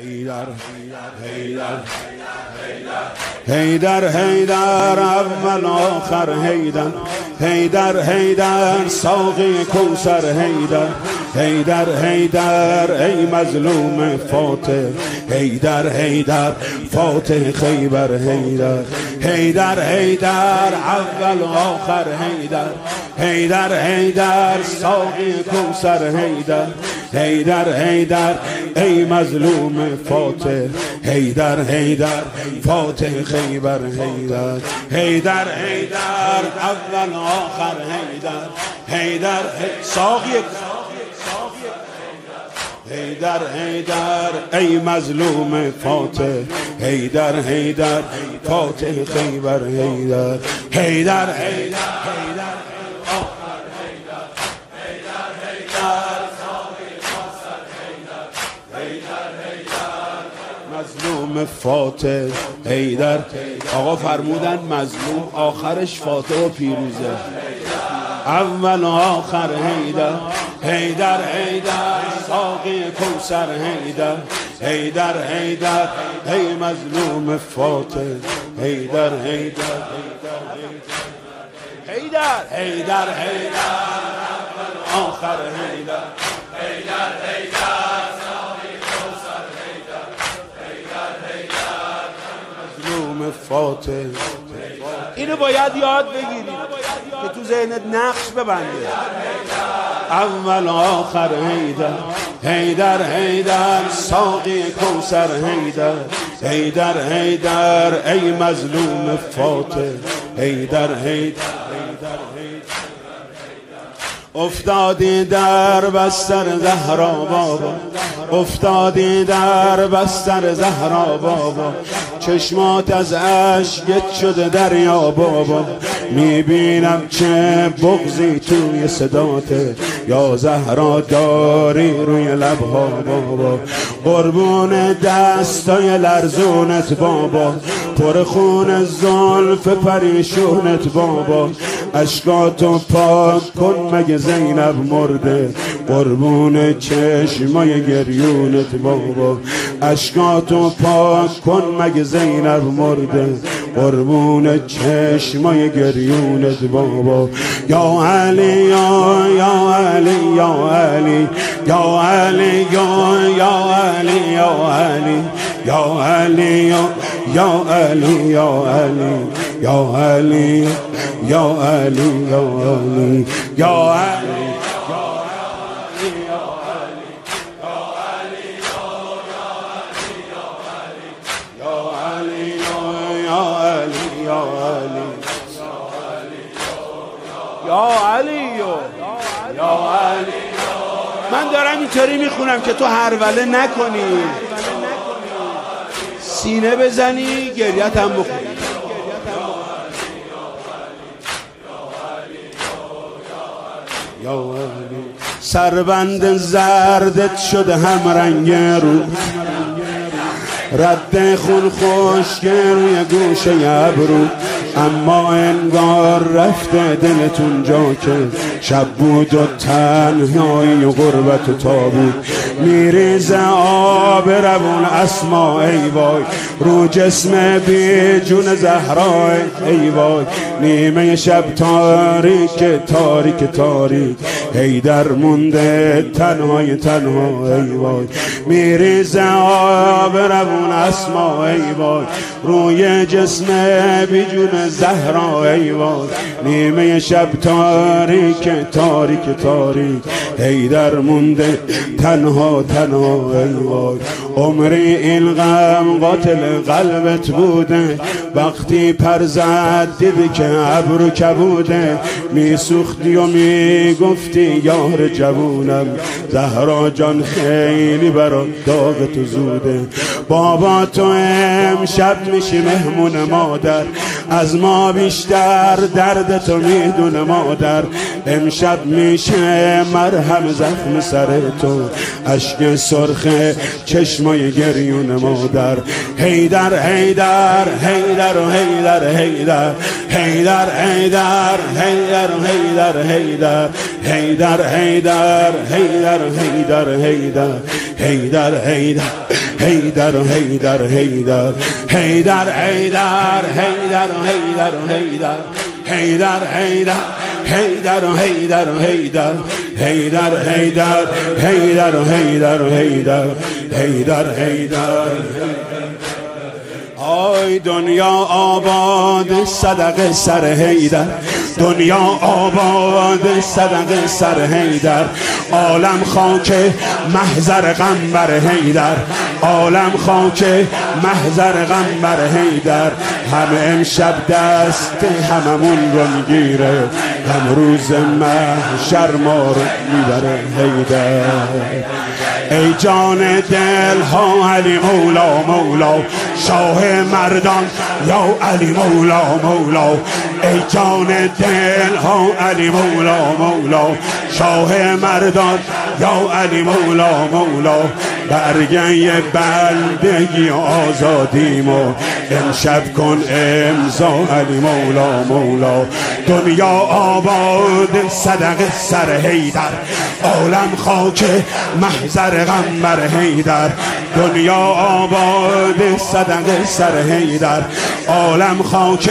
هیدر هیدر هیدر هیدر اول آخر هیدر هیدر هیدر ساقی کوسر هیدر هیدر هیدر ای مظلوم فاتح هیدر هیدر فاتح خیبر هیدر هیدر هیدر اول آخر هیدر هیدر هیدر ساقی کوسر هیدر هیدر هیدر ای مظلوم فاتح هیدر هیدر فاتح خیبر هیدر هیدر هیدر اول آخر هیدر هیدر ساقی هیدر هیدر ای مظلوم فاتح هیدر هیدر فاتح خیبر هیدر هیدر هیدر مظلوم فاتح هیدر آقا فرمودن مظلوم آخرش فاتح و پیروزه. اول و آخر هیدر هیدر هیدر ساقی کوسر هیدر هیدر هیدر هی مظلوم فاتح. هیدر هیدر هیدر هیدر هیدر آخر هیدر هیدر هیدر فاتح اینو باید یاد بگیری که تو ذهنت نقش ببنده اول آخر هیدر هیدر هیدر ساقی کوسر هیدر هیدر هیدر ای مظلوم فاتح هیدر هیدر افتادی در بستر زهرا بابا. افتادی در بستر زهرا بابا. چشمات از عشقت شده دریا بابا. می‌بینم چه بغزی توی صداته یا زهرا داری روی لبها بابا. قربون دستای لرزونت بابا. پر خون زلف پریشونت بابا. اشکاتو پاک کن مگه زینب مرده. قربون چشمای گریونت بابا. اشکاتو پاک کن مگه زینب مرده. قربون چشمای گریونت بابا. یا علی یا یا علی یا علی. یا علی یا یا علی یا علی. یا علی یا علی یا علی یا علی یا علی یا علی یا علی یا علی یا علی من دارم اینطوری می‌خونم که تو هر وله نکنی سینه بزنی گریت هم بخونی یا علی سربند زردت شده هم رنگ رو رد خون خشک روی گوشه ابرو. اما انگار رفته دلتون جا که شب بود و تنهایی و غربت و تابود میریزه آب روون اسما ای وای. رو جسم بی جون زهرای ای وای. نیمه شب تاریک تاریک تاریک. ای در مونده تنهای تنها ای وای. میریزه آب روون اسما ای وای. روی جسم بی جون زهرا ای وای. نیمه شب تاریک تاریک تاریک. ای در مونده تنها تنها ای عمری این غم قاتل قلبت بوده. وقتی پر زد دیدی که ابرو کبوده. میسوختی و می‌گفتی یار جوونم. زهرا جان خیلی برا داغ تو زوده. بابا تو امشب میشی مهمون مادر. از ما بیشتر درد تو می‌دونه مادر. امشب میشه مرهم زخم سر تو. اشک سرخ چشمای گریون مادر. هیدر هیدر هیدر و هیدر هیدر. هیدر هیدر هیدر و هیدر هیدر. هیدر هیدر هیدر هیدر هیدر. هیدر هیدر. هیدر هیدر هیدر. هیدر هیدر. هیدر هیدر. هیدر هیدر. هیدر هیدر هیدر هیدر هیدر هیدر هیدر هیدر هیدر هیدر آی دنیا آباد صدق سر هیدر دنیا آباد صدق سر هیدر عالم خاک محضر غمبر هیدر عالم خاک محضر غمبر هیدر همه امشب دست هممون رو می‌گیره هم روز محشر ما رو می‌بره هیدر ای جان دل ها علی مولا مولا. شاه مردان یا علی مولا مولا. ای جان دل ها علی مولا مولا شاه مردان یا علی مولا مولا برگه بلدگی آزادیمو امشب کن امضا علی مولا مولا. دنیا آباد صدق سر هیدر عالم خاک محضر غمبر هیدر دنیا آباد صدق سر هیدر عالم خاک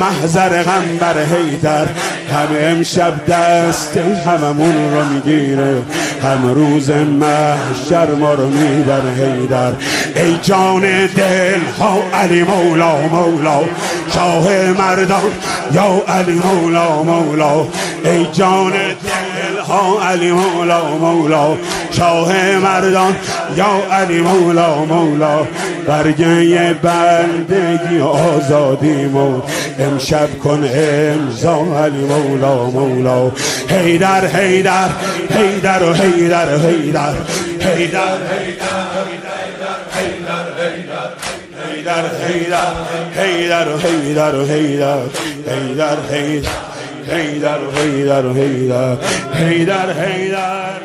محضر غمبر هیدر همه امشب دست هممون رو می‌گیره. هم روز محشر ما رو میبر هیدر ای جان دل ها علی مولا مولا. شاه مردان یا علی مولا مولا. ای جان دل ها علی مولا مولا. شاه مردان یا علی مولا مولا برگه بندگی آزادیمو امشب کن امضا علی مولا مولا هیدر هیدر هیدر و هیدر هیدر هیدر هیدر هیدر هیدر هیدر هیدر هیدر هیدر هیدر هیدر هیدر هیدر هیدر